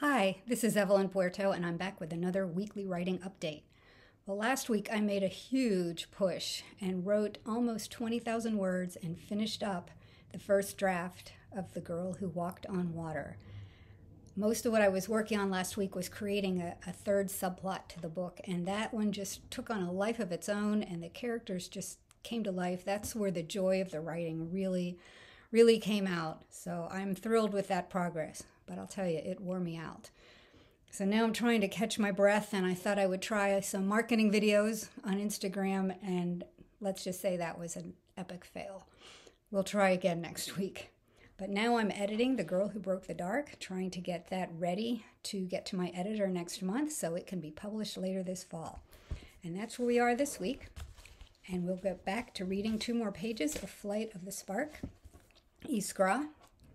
Hi, this is Evelyn Puerto, and I'm back with another weekly writing update. Well, last week I made a huge push and wrote almost 20,000 words and finished up the first draft of The Girl Who Walked on Water. Most of what I was working on last week was creating a, a, third subplot to the book, and that one just took on a life of its own, and the characters just came to life. That's where the joy of the writing really, really came out. So I'm thrilled with that progress but I'll tell you, it wore me out. So now I'm trying to catch my breath, and I thought I would try some marketing videos on Instagram, and let's just say that was an epic fail. We'll try again next week. But now I'm editing The Girl Who Broke the Dark, trying to get that ready to get to my editor next month so it can be published later this fall. And that's where we are this week. And we'll get back to reading two more pages of Flight of the Spark. Iskra,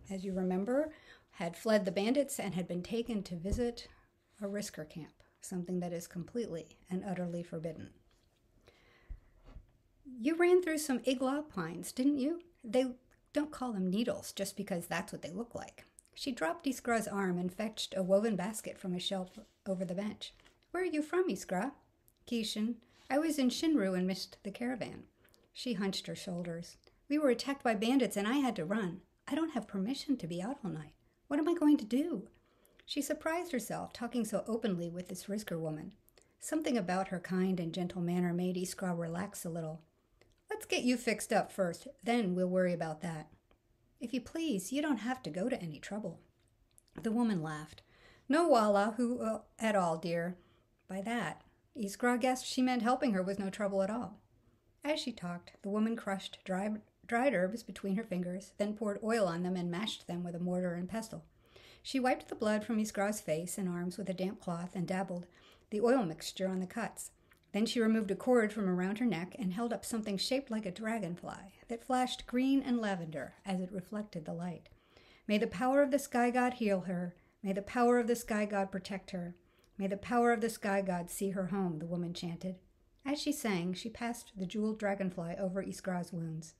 as you remember, had fled the bandits and had been taken to visit a risker camp, something that is completely and utterly forbidden. You ran through some igla pines, didn't you? They don't call them needles just because that's what they look like. She dropped Iskra's arm and fetched a woven basket from a shelf over the bench. Where are you from, Iskra? Kishan. I was in Shinru and missed the caravan. She hunched her shoulders. We were attacked by bandits and I had to run. I don't have permission to be out all night. What am I going to do? She surprised herself talking so openly with this Risker woman. Something about her kind and gentle manner made Iskra relax a little. Let's get you fixed up first, then we'll worry about that. If you please, you don't have to go to any trouble. The woman laughed. No walla who uh, at all, dear. By that, Iskra guessed she meant helping her was no trouble at all. As she talked, the woman crushed dried, dried herbs between her fingers, then poured oil on them and mashed them with a mortar and pestle. She wiped the blood from Iskra's face and arms with a damp cloth and dabbled the oil mixture on the cuts. Then she removed a cord from around her neck and held up something shaped like a dragonfly that flashed green and lavender as it reflected the light. May the power of the sky god heal her. May the power of the sky god protect her. May the power of the sky god see her home, the woman chanted. As she sang, she passed the jeweled dragonfly over Iskra's wounds.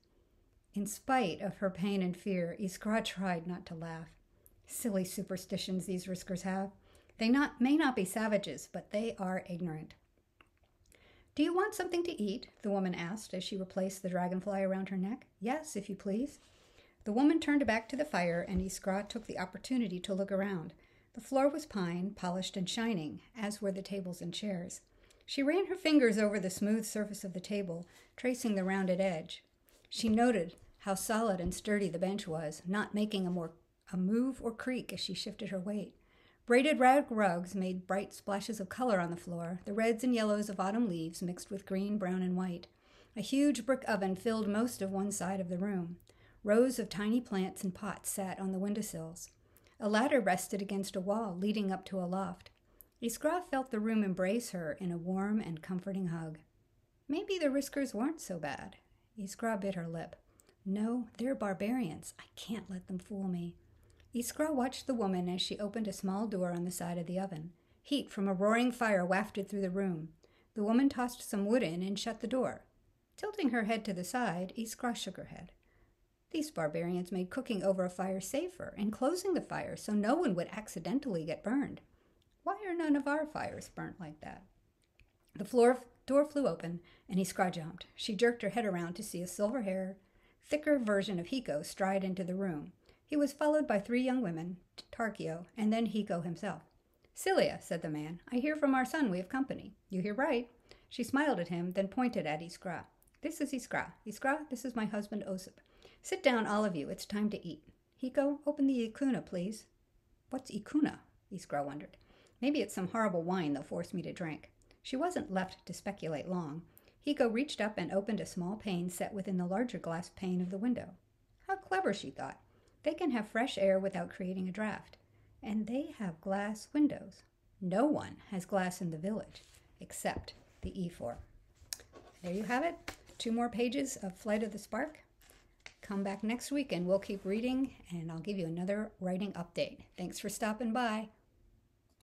In spite of her pain and fear, Iskra tried not to laugh. Silly superstitions these riskers have. They not, may not be savages, but they are ignorant. Do you want something to eat? the woman asked as she replaced the dragonfly around her neck. Yes, if you please. The woman turned back to the fire, and Iskra took the opportunity to look around. The floor was pine, polished and shining, as were the tables and chairs. She ran her fingers over the smooth surface of the table, tracing the rounded edge. She noted how solid and sturdy the bench was, not making a more a move or creak as she shifted her weight. Braided rag rugs made bright splashes of color on the floor, the reds and yellows of autumn leaves mixed with green, brown, and white. A huge brick oven filled most of one side of the room. Rows of tiny plants in pots sat on the windowsills. A ladder rested against a wall leading up to a loft. Iskra felt the room embrace her in a warm and comforting hug. Maybe the riskers weren't so bad. Iskra bit her lip. No, they're barbarians. I can't let them fool me. Iskra watched the woman as she opened a small door on the side of the oven. Heat from a roaring fire wafted through the room. The woman tossed some wood in and shut the door. Tilting her head to the side, Iskra shook her head. These barbarians made cooking over a fire safer and closing the fire so no one would accidentally get burned. Why are none of our fires burnt like that? The floor door flew open, and Iskra jumped. She jerked her head around to see a silver haired, thicker version of Hiko stride into the room. He was followed by three young women, Tarkio, and then Hiko himself. Cilia, said the man, I hear from our son we have company. You hear right. She smiled at him, then pointed at Iskra. This is Iskra. Iskra, this is my husband Osip. Sit down, all of you. It's time to eat. Hiko, open the ikuna, please. What's ikuna? Iskra wondered. Maybe it's some horrible wine they'll force me to drink. She wasn't left to speculate long. Hiko reached up and opened a small pane set within the larger glass pane of the window. How clever, she thought. They can have fresh air without creating a draft. And they have glass windows. No one has glass in the village except the E4. There you have it. Two more pages of Flight of the Spark. Come back next week and we'll keep reading and I'll give you another writing update. Thanks for stopping by.